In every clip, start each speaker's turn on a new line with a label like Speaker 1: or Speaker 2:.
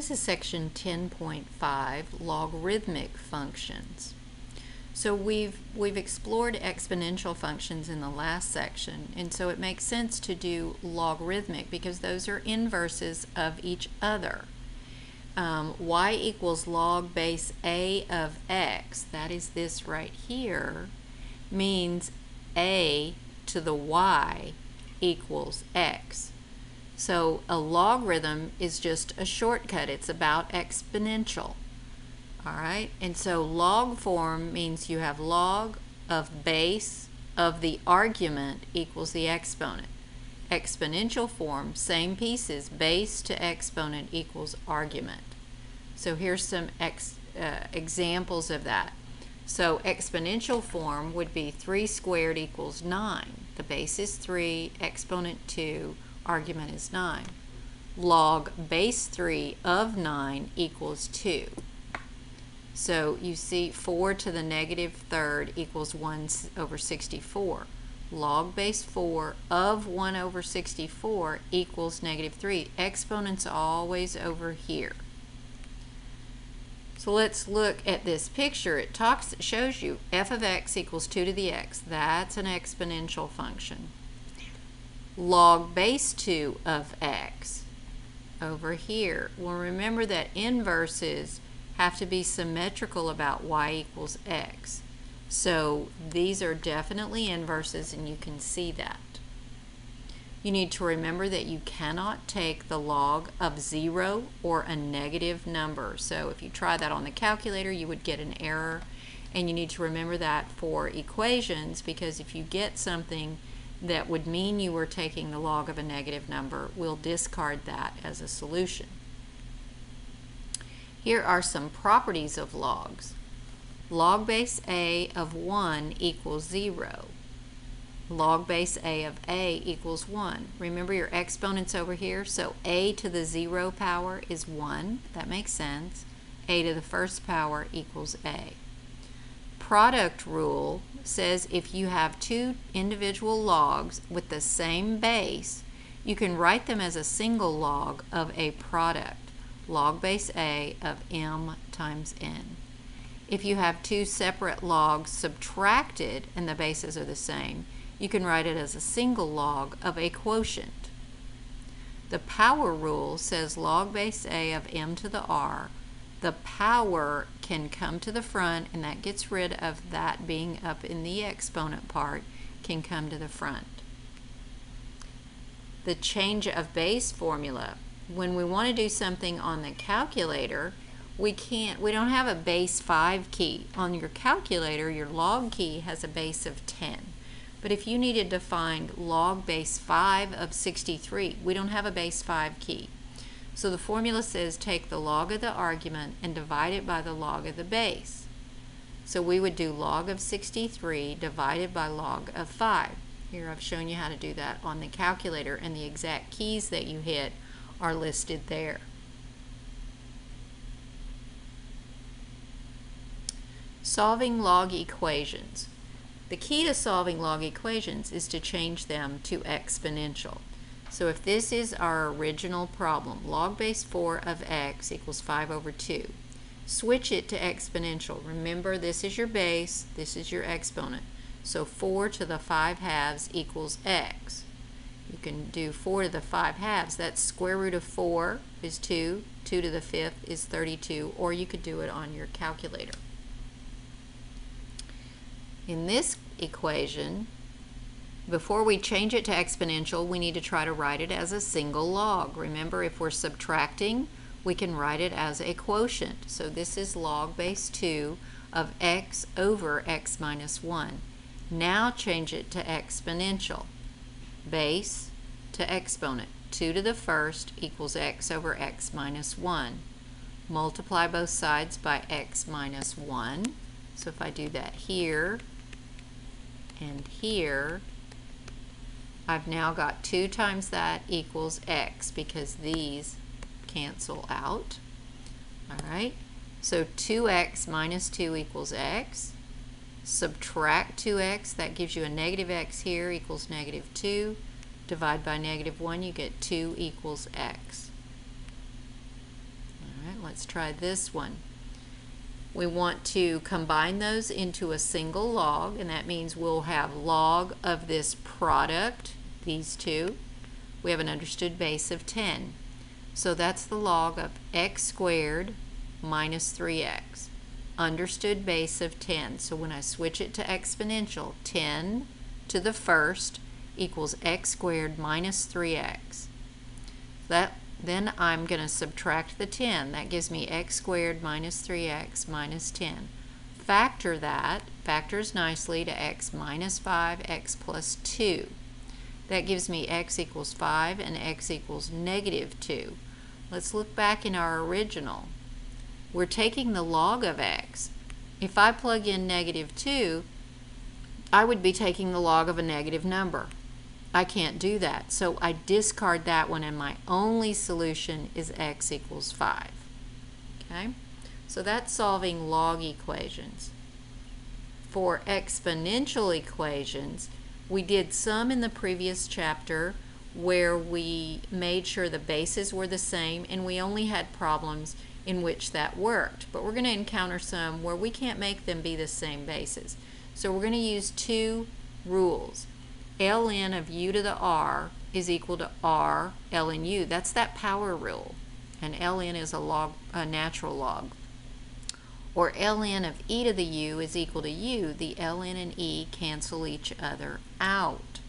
Speaker 1: This is section 10.5, logarithmic functions. So we've, we've explored exponential functions in the last section, and so it makes sense to do logarithmic because those are inverses of each other. Um, y equals log base a of x, that is this right here, means a to the y equals x. So a logarithm is just a shortcut. It's about exponential. All right, and so log form means you have log of base of the argument equals the exponent. Exponential form, same pieces, base to exponent equals argument. So here's some ex, uh, examples of that. So exponential form would be 3 squared equals 9. The base is 3, exponent 2, argument is 9. Log base 3 of 9 equals 2. So you see 4 to the negative third equals 1 over 64. Log base 4 of 1 over 64 equals negative 3. Exponent's always over here. So let's look at this picture. It talks, it shows you f of x equals 2 to the x. That's an exponential function log base 2 of x over here. Well, remember that inverses have to be symmetrical about y equals x. So these are definitely inverses and you can see that. You need to remember that you cannot take the log of 0 or a negative number. So if you try that on the calculator, you would get an error. And you need to remember that for equations because if you get something that would mean you were taking the log of a negative number, we'll discard that as a solution. Here are some properties of logs. Log base A of 1 equals 0. Log base A of A equals 1. Remember your exponents over here? So A to the 0 power is 1. That makes sense. A to the first power equals A product rule says if you have two individual logs with the same base, you can write them as a single log of a product, log base A of m times n. If you have two separate logs subtracted and the bases are the same, you can write it as a single log of a quotient. The power rule says log base A of m to the r the power can come to the front and that gets rid of that being up in the exponent part can come to the front. The change of base formula. When we want to do something on the calculator, we can't, we don't have a base 5 key. On your calculator, your log key has a base of 10. But if you needed to find log base 5 of 63, we don't have a base 5 key. So the formula says take the log of the argument and divide it by the log of the base. So we would do log of 63 divided by log of 5. Here I've shown you how to do that on the calculator and the exact keys that you hit are listed there. Solving log equations. The key to solving log equations is to change them to exponential. So if this is our original problem, log base 4 of x equals 5 over 2, switch it to exponential. Remember, this is your base, this is your exponent. So 4 to the 5 halves equals x. You can do 4 to the 5 halves. That's square root of 4 is 2, 2 to the 5th is 32, or you could do it on your calculator. In this equation, before we change it to exponential, we need to try to write it as a single log. Remember, if we're subtracting, we can write it as a quotient. So this is log base 2 of x over x minus 1. Now change it to exponential. Base to exponent. 2 to the first equals x over x minus 1. Multiply both sides by x minus 1. So if I do that here and here, I've now got 2 times that equals x because these cancel out. All right, so 2x minus 2 equals x. Subtract 2x, that gives you a negative x here equals negative 2. Divide by negative 1, you get 2 equals x. All right, let's try this one. We want to combine those into a single log, and that means we'll have log of this product, these two. We have an understood base of 10. So that's the log of x squared minus 3x. Understood base of 10. So when I switch it to exponential, 10 to the first equals x squared minus 3x. That, then I'm going to subtract the 10. That gives me x squared minus 3x minus 10. Factor that, factors nicely to x minus 5, x plus 2. That gives me x equals 5 and x equals negative 2. Let's look back in our original. We're taking the log of x. If I plug in negative 2, I would be taking the log of a negative number. I can't do that. So I discard that one and my only solution is x equals 5. Okay? So that's solving log equations. For exponential equations, we did some in the previous chapter where we made sure the bases were the same and we only had problems in which that worked. But we're going to encounter some where we can't make them be the same bases. So we're going to use two rules ln of u to the r is equal to r ln u. That's that power rule. And ln is a log, a natural log. Or ln of e to the u is equal to u. The ln and e cancel each other out.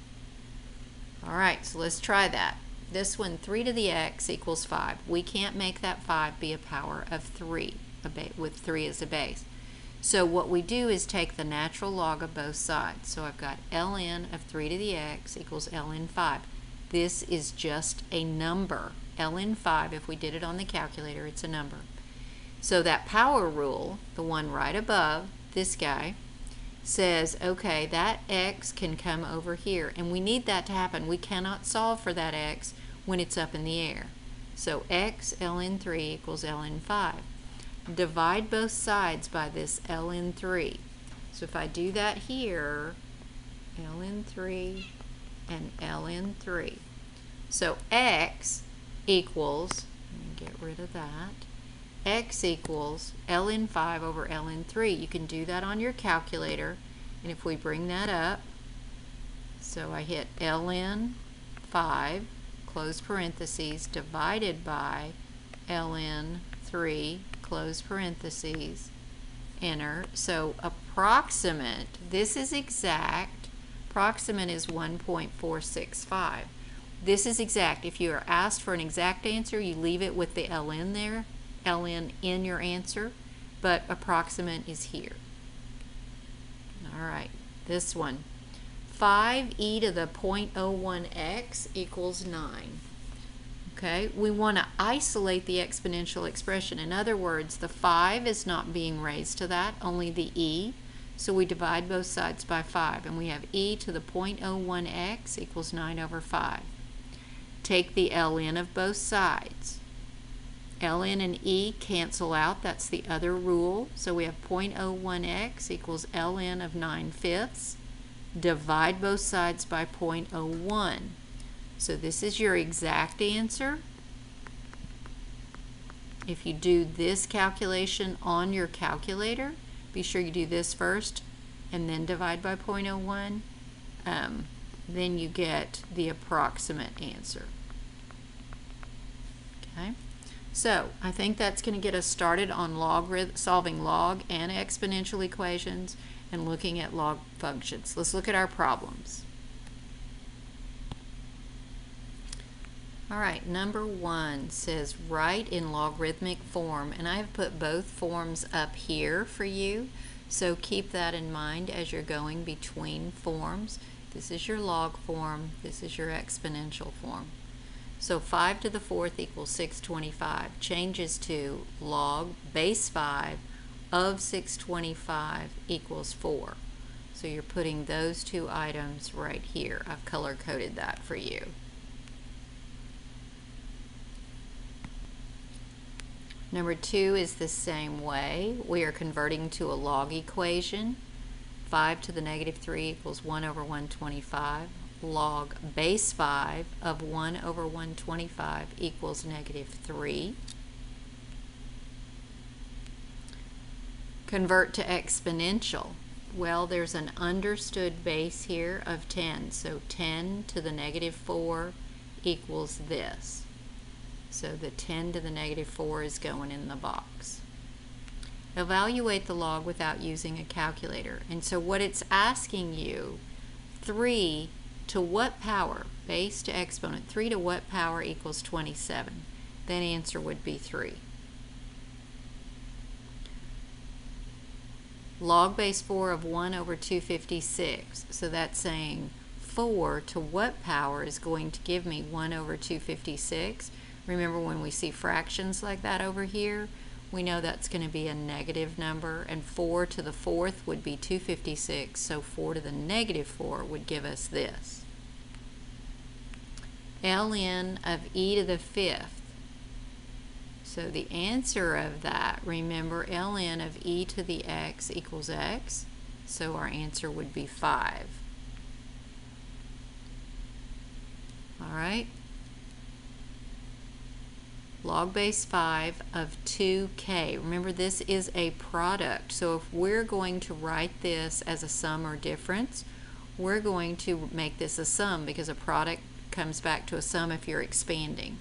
Speaker 1: All right, so let's try that. This one, 3 to the x equals 5. We can't make that 5 be a power of 3 with 3 as a base. So what we do is take the natural log of both sides. So I've got ln of 3 to the x equals ln 5. This is just a number. ln 5, if we did it on the calculator, it's a number. So that power rule, the one right above, this guy, says, okay, that x can come over here. And we need that to happen. We cannot solve for that x when it's up in the air. So x ln 3 equals ln 5 divide both sides by this ln 3. So if I do that here, ln 3 and ln 3. So x equals, get rid of that, x equals ln 5 over ln 3. You can do that on your calculator. And if we bring that up, so I hit ln 5, close parentheses, divided by ln 3 close parentheses, enter. So approximate, this is exact, approximate is 1.465. This is exact. If you are asked for an exact answer, you leave it with the ln there, ln in your answer, but approximate is here. All right, this one. 5e to the 0.01x equals 9. Okay, we want to isolate the exponential expression. In other words, the 5 is not being raised to that, only the e. So we divide both sides by 5, and we have e to the 0.01x equals 9 over 5. Take the ln of both sides. ln and e cancel out, that's the other rule. So we have 0.01x equals ln of 9 fifths. Divide both sides by 0.01. So this is your exact answer. If you do this calculation on your calculator, be sure you do this first and then divide by 0.01. Um, then you get the approximate answer. Okay, so I think that's going to get us started on solving log and exponential equations and looking at log functions. Let's look at our problems. All right, number one says write in logarithmic form, and I have put both forms up here for you, so keep that in mind as you're going between forms. This is your log form, this is your exponential form. So 5 to the fourth equals 625 changes to log base 5 of 625 equals 4. So you're putting those two items right here. I've color coded that for you. Number two is the same way. We are converting to a log equation. 5 to the negative 3 equals 1 over 125. Log base 5 of 1 over 125 equals negative 3. convert to exponential. Well, there's an understood base here of 10. So 10 to the negative 4 equals this. So the 10 to the negative 4 is going in the box. Evaluate the log without using a calculator. And so what it's asking you, 3 to what power, base to exponent, 3 to what power equals 27? That answer would be 3. log base 4 of 1 over 256. So that's saying 4 to what power is going to give me 1 over 256? Remember when we see fractions like that over here, we know that's going to be a negative number, and 4 to the fourth would be 256, so 4 to the negative 4 would give us this. ln of e to the fifth so the answer of that, remember, ln of e to the x equals x. So our answer would be 5. All right. Log base 5 of 2k. Remember, this is a product. So if we're going to write this as a sum or difference, we're going to make this a sum because a product comes back to a sum if you're expanding.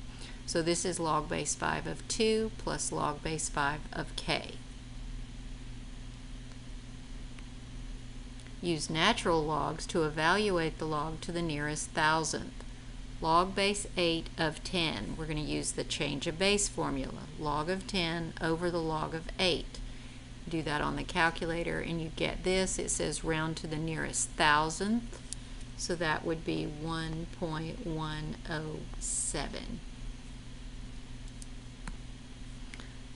Speaker 1: So this is log base 5 of 2 plus log base 5 of k. Use natural logs to evaluate the log to the nearest thousandth. Log base 8 of 10, we're going to use the change of base formula. Log of 10 over the log of 8. Do that on the calculator and you get this. It says round to the nearest thousandth. So that would be 1.107.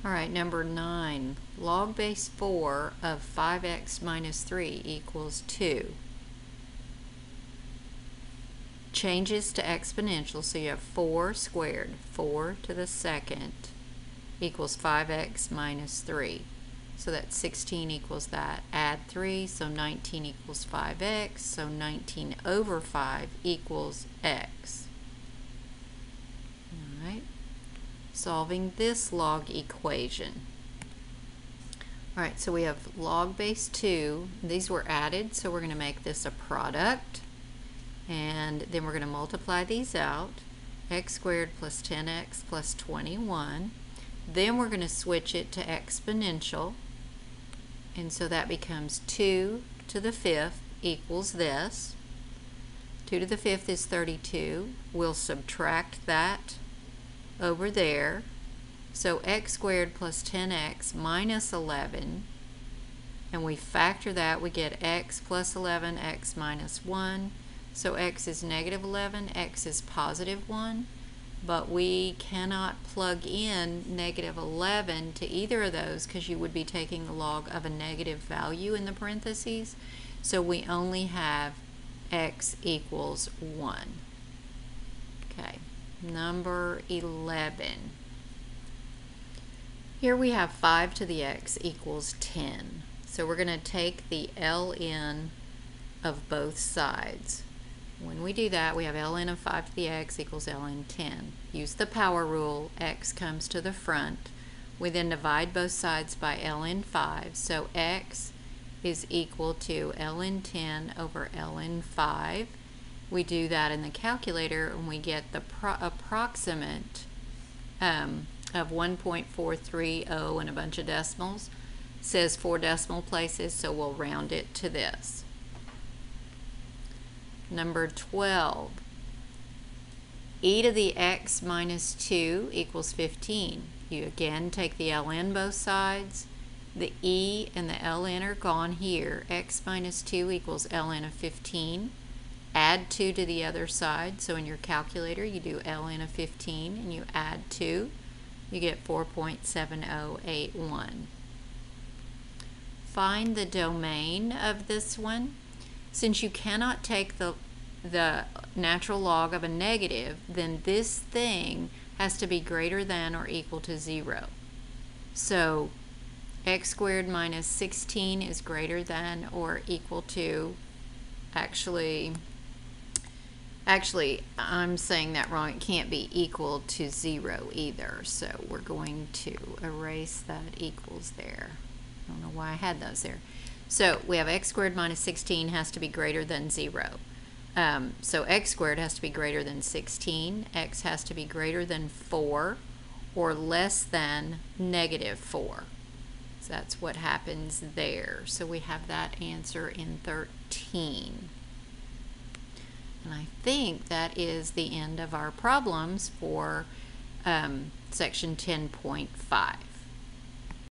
Speaker 1: All right, number 9. Log base 4 of 5x minus 3 equals 2. Changes to exponential, so you have 4 squared. 4 to the second equals 5x minus 3. So that's 16 equals that. Add 3, so 19 equals 5x. So 19 over 5 equals x. All right. Solving this log equation. Alright, so we have log base 2. These were added, so we're going to make this a product. And then we're going to multiply these out. x squared plus 10x plus 21. Then we're going to switch it to exponential. And so that becomes 2 to the fifth equals this. 2 to the fifth is 32. We'll subtract that over there. So x squared plus 10x minus 11. And we factor that, we get x plus 11, x minus 1. So x is negative 11, x is positive 1. But we cannot plug in negative 11 to either of those because you would be taking the log of a negative value in the parentheses. So we only have x equals 1. Okay number 11. Here we have 5 to the x equals 10. So we're going to take the ln of both sides. When we do that, we have ln of 5 to the x equals ln 10. Use the power rule, x comes to the front. We then divide both sides by ln 5, so x is equal to ln 10 over ln 5 we do that in the calculator and we get the approximate um, of 1.430 and a bunch of decimals. It says four decimal places, so we'll round it to this. Number 12. e to the x minus 2 equals 15. You again take the ln both sides. The e and the ln are gone here. x minus 2 equals ln of 15 add 2 to the other side. So in your calculator, you do ln of 15 and you add 2. You get 4.7081. Find the domain of this one. Since you cannot take the, the natural log of a negative, then this thing has to be greater than or equal to 0. So x squared minus 16 is greater than or equal to, actually, Actually, I'm saying that wrong. It can't be equal to 0 either. So we're going to erase that equals there. I don't know why I had those there. So we have x squared minus 16 has to be greater than 0. Um, so x squared has to be greater than 16, x has to be greater than 4, or less than negative 4. So that's what happens there. So we have that answer in 13. And I think that is the end of our problems for um, section 10.5.